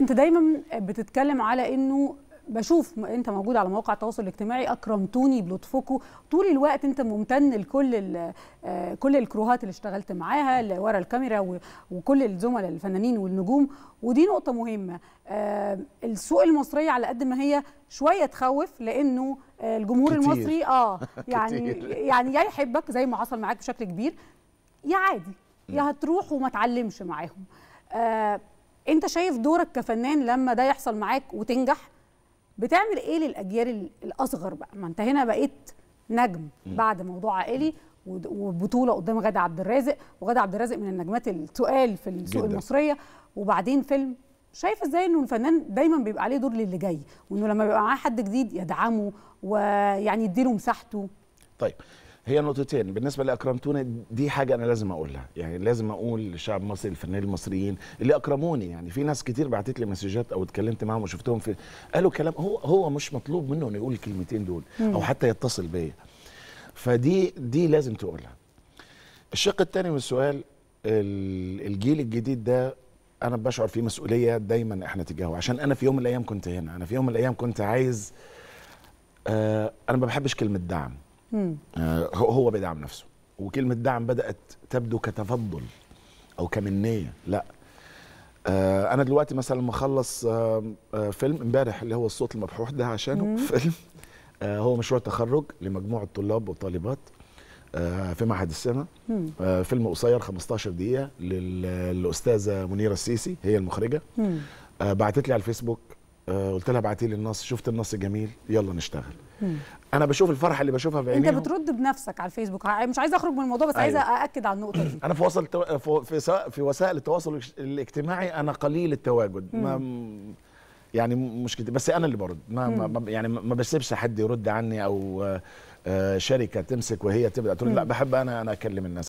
انت دايما بتتكلم على إنه بشوف أنت موجود على مواقع التواصل الاجتماعي اكرمتوني بلطفكم طول الوقت أنت ممتن لكل آه، كل الكروهات اللي اشتغلت معاها اللي ورا الكاميرا وكل الزملاء الفنانين والنجوم. ودي نقطة مهمة. آه، السوق المصرية على قد ما هي شوية تخوف لأنه الجمهور كتير. المصري آه يعني كتير. يعني يا يحبك زي ما حصل معاك بشكل كبير يا عادي. يا هتروح وما تعلمش معاهم. آه انت شايف دورك كفنان لما ده يحصل معاك وتنجح بتعمل إيه للأجيال ال- الأصغر بقى؟ ما انت هنا بقيت نجم بعد موضوع عائلي وبطولة قدام غادة عبد الرازق وغادة عبد الرازق من النجمات التقال في السوق. المصرية. وبعدين فيلم شايف إزاي انه الفنان دايما بيبقى عليه دور للي جاي وانه لما بيبقى معاه حد جديد يدعمه ويعني يديله مساحته؟ طيب هي نقطتين. بالنسبة لاكرمتونا دي حاجة أنا لازم أقولها. يعني لازم أقول للشعب المصري الفنانين المصريين اللي أكرموني. يعني في ناس كتير بعتت لي مسجات أو اتكلمت معاهم وشفتهم في قالوا كلام هو هو مش مطلوب منه إنه يقول الكلمتين دول أو حتى يتصل بيا. فدي دي لازم تقولها. الشق الثاني من السؤال ال- الجيل الجديد ده أنا بشعر فيه مسؤولية دايما إحنا تجاهه. عشان أنا في يوم من الأيام كنت هنا. أنا في يوم من الأيام كنت عايز آه أنا ما بحبش كلمة دعم. هو هو بيدعم نفسه. وكلمة دعم بدأت تبدو كتفضل أو كمنية. لا. آه، أنا دلوقتي مثلا لما أخلص آه، آه، فيلم امبارح اللي هو الصوت المبحوح ده عشانه فيلم آه، هو مشروع تخرج لمجموعة طلاب وطالبات آه، في معهد السينما. آه، فيلم قصير 15 دقيقة لل- للأستاذة منيرة السيسي هي. آه، بعتت لي على الفيسبوك. آه، قلت لها ابعتي لي النص. شفت النص جميل. يلا نشتغل. مم. أنا بشوف الفرحة اللي بشوفها أنت بعينيهم بترد بنفسك على الفيسبوك. مش عايزه أخرج من الموضوع بس عايزه أيوة. أأكد على النقطة دي. أنا في وسائل التو... في- في سا- في وسائل التواصل الاجتماعي أنا قليل التواجد. ما يعني مش كتير. بس أنا اللي برد. ما, ما ما- يعني ما بسيبش حد يرد عني أو آه، آه، شركة تمسك وهي تبدأ تقول لا بحب أنا أنا أكلم الناس.